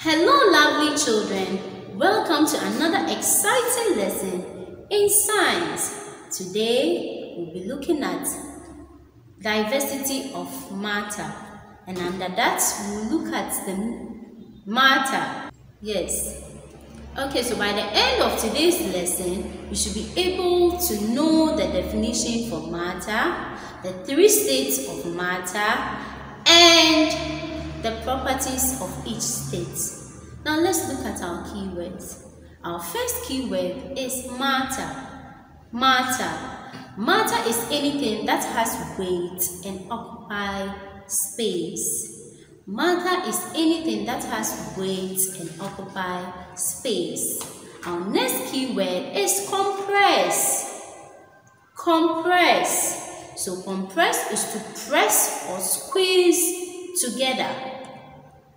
Hello lovely children, welcome to another exciting lesson in science. Today we'll be looking at diversity of matter and under that we'll look at the matter. Yes. Okay, so by the end of today's lesson, you should be able to know the definition for matter, the three states of matter, and the properties of each state. Now let's look at our keywords. Our first keyword is matter. Matter. Matter is anything that has weight and occupy space. Matter is anything that has weight and occupy space. Our next keyword is compress. Compress. So compress is to press or squeeze together.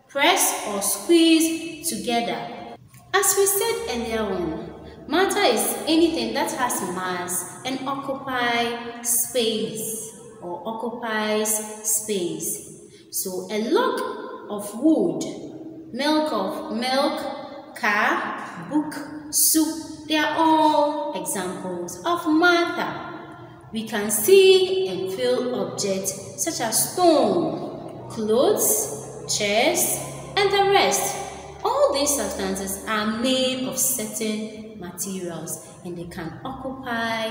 Press or squeeze together. As we said earlier on, matter is anything that has mass and occupy space or occupies space. So a log of wood, milk of milk, car, book, soup, they are all examples of matter. We can see and feel objects such as stone, clothes, chairs, and the rest. All these substances are made of certain materials and they can occupy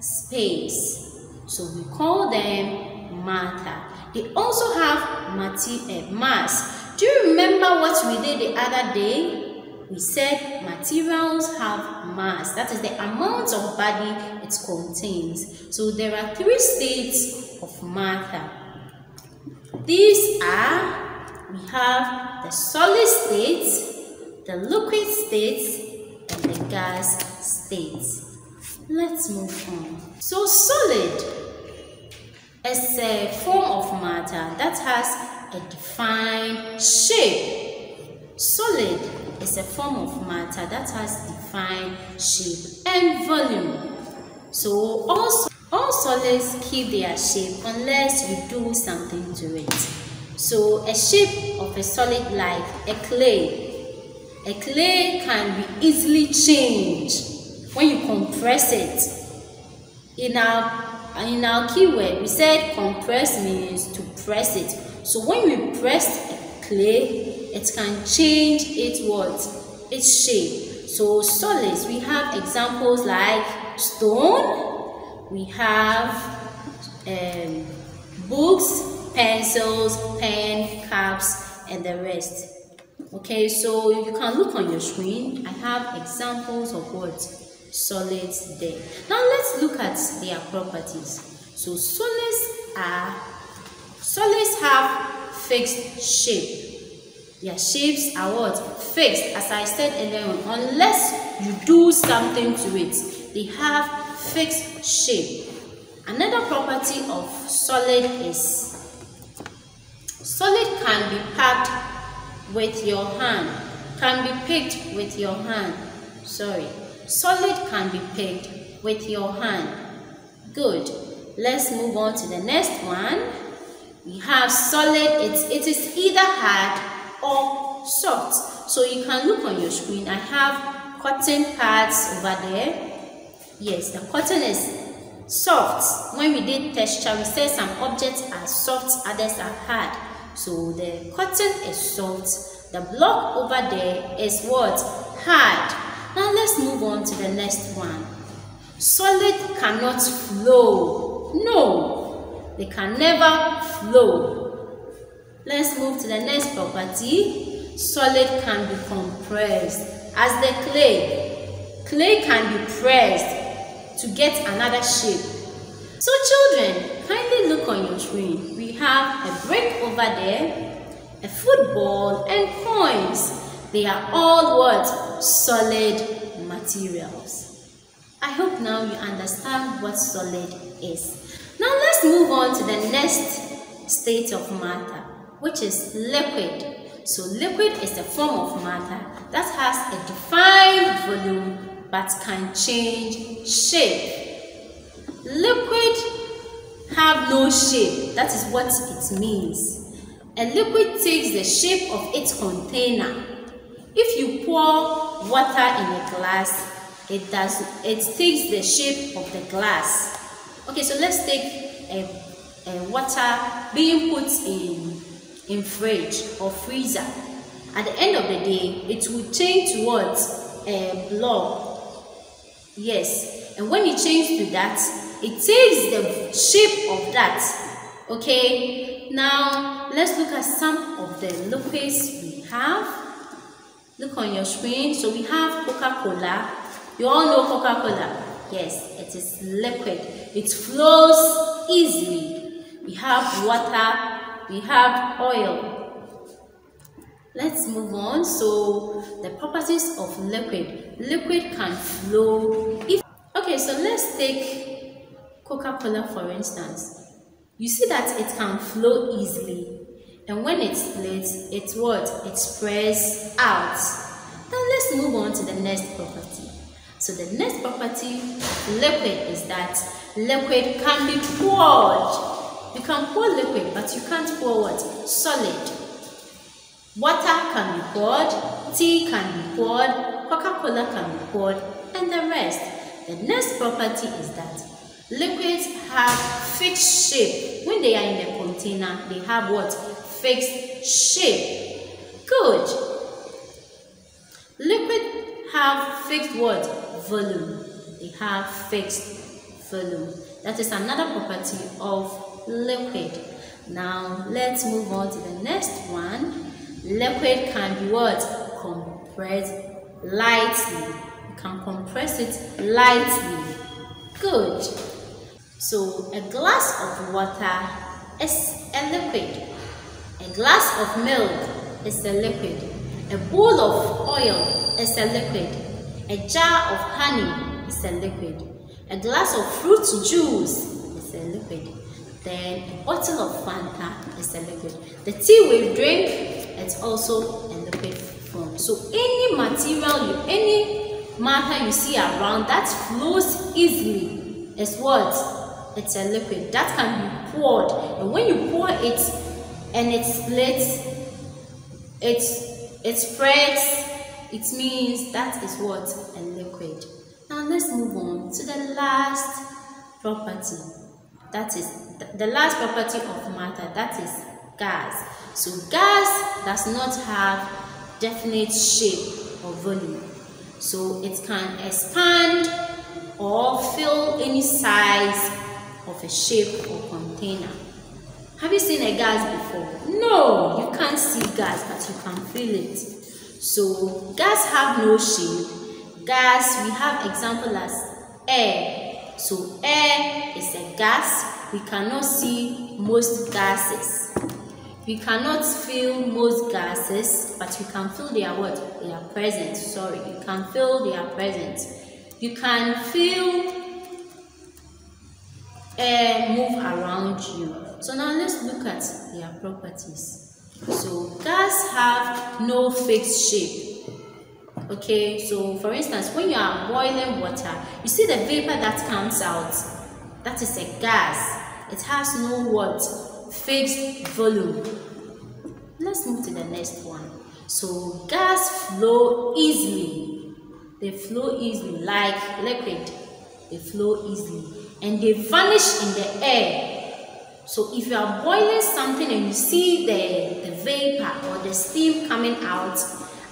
space. So we call them matter. They also have matter, uh, mass. Do you remember what we did the other day? We said materials have mass. That is the amount of body it contains. So there are three states of matter. These are, we have the solid states, the liquid states, and the gas states. Let's move on. So solid is a form of matter that has a defined shape. Solid is a form of matter that has defined shape and volume. So also all solids keep their shape unless you do something to it. So a shape of a solid like a clay. A clay can be easily changed when you compress it. In our in our keyword, we said compress means to press it. So when we press a clay, it can change its what? Its shape. So solids, we have examples like stone, we have um, books, pencils, pen, caps, and the rest. Okay, so you can look on your screen. I have examples of what solids there. Now let's look at their properties. So solids are solids have fixed shape. Their shapes are what? Fixed, as I said earlier. Unless you do something to it, they have fixed shape. Another property of solid is solid can be packed with your hand, can be picked with your hand. Sorry, solid can be picked with your hand. Good. Let's move on to the next one. We have solid, it's, it is either hard or soft. So you can look on your screen. I have cotton pads over there Yes, the cotton is soft. When we did texture, we said some objects are soft, others are hard. So the cotton is soft. The block over there is what? Hard. Now let's move on to the next one. Solid cannot flow. No, they can never flow. Let's move to the next property. Solid can be compressed. As the clay, clay can be pressed to get another shape. So children, kindly look on your screen. We have a brick over there, a football and coins. They are all what? Solid materials. I hope now you understand what solid is. Now let's move on to the next state of matter, which is liquid. So liquid is a form of matter that has a defined volume but can change shape. Liquid have no shape. That is what it means. A liquid takes the shape of its container. If you pour water in a glass, it does it takes the shape of the glass. Okay, so let's take a, a water being put in in fridge or freezer. At the end of the day, it will change towards a blob. Yes, and when it changes to that, it takes the shape of that. Okay, now let's look at some of the liquids we have. Look on your screen. So we have Coca-Cola. You all know Coca-Cola. Yes, it is liquid. It flows easily. We have water. We have oil. Let's move on. So the properties of liquid. Liquid can flow. If okay, so let's take Coca-Cola for instance. You see that it can flow easily and when it splits, it's what? It spreads out. Now let's move on to the next property. So the next property liquid is that liquid can be poured. You can pour liquid, but you can't pour what? Solid. Water can be poured, tea can be poured, Coca-Cola can be poured, and the rest. The next property is that liquids have fixed shape. When they are in a container, they have what? fixed shape. Good. Liquid have fixed what? Volume. They have fixed volume. That is another property of liquid. Now, let's move on to the next one. Liquid can be what? Compressed lightly. You can compress it lightly. Good. So, a glass of water is a liquid. A glass of milk is a liquid. A bowl of oil is a liquid. A jar of honey is a liquid. A glass of fruit juice is a liquid. Then a bottle of Fanta is a liquid. The tea we drink is also a liquid form. So any material, you, any matter you see around that flows easily is what? It's a liquid. That can be poured. And when you pour it and it splits, it, it spreads, it means that is what? A liquid. Now let's move on to the last property. That is the last property of matter, that is gas. So gas does not have definite shape or volume. So it can expand or fill any size of a shape or container. Have you seen a gas before? No, you can't see gas, but you can feel it. So gas have no shape. Gas, we have example as air. So air is a gas. We cannot see most gases. We cannot feel most gases, but you can feel their what? They are present. Sorry, you can feel their presence. You can feel air move around you. So now let's look at their properties. So gas have no fixed shape. Okay, so for instance, when you are boiling water, you see the vapor that comes out. That is a gas. It has no what? Fixed volume. Let's move to the next one. So gas flow easily. They flow easily like liquid. They flow easily. And they vanish in the air so if you are boiling something and you see the, the vapor or the steam coming out,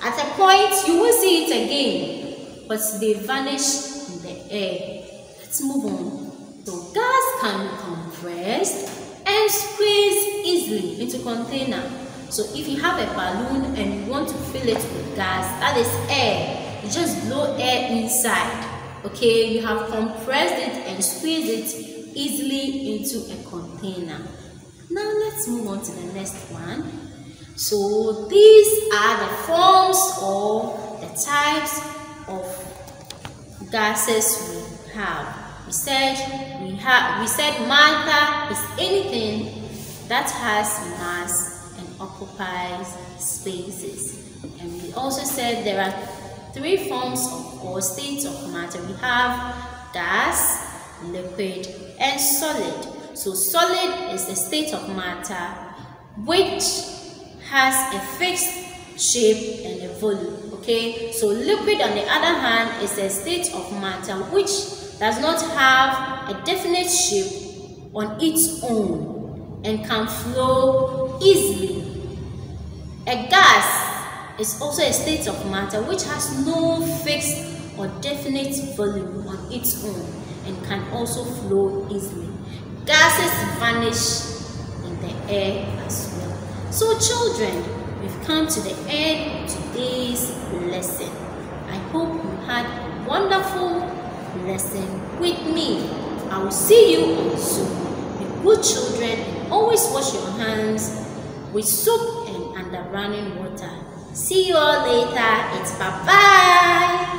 at a point you will see it again, but they vanish in the air. Let's move on. So gas can be compressed and squeezed easily into container. So if you have a balloon and you want to fill it with gas, that is air. You just blow air inside. Okay, you have compressed it and squeezed it easily into a container. Now let's move on to the next one. So these are the forms or the types of gases we have. We said we have we said matter is anything that has mass occupies spaces. And we also said there are three forms of or states of matter. We have gas, liquid, and solid. So solid is a state of matter which has a fixed shape and a volume. Okay, so liquid on the other hand is a state of matter which does not have a definite shape on its own and can flow easily. A gas is also a state of matter which has no fixed or definite volume on its own and can also flow easily. Gases vanish in the air as well. So children, we've come to the end of today's lesson. I hope you had a wonderful lesson with me. I will see you on soon. Be good children always wash your hands with soap the running water. See you all later. It's bye-bye.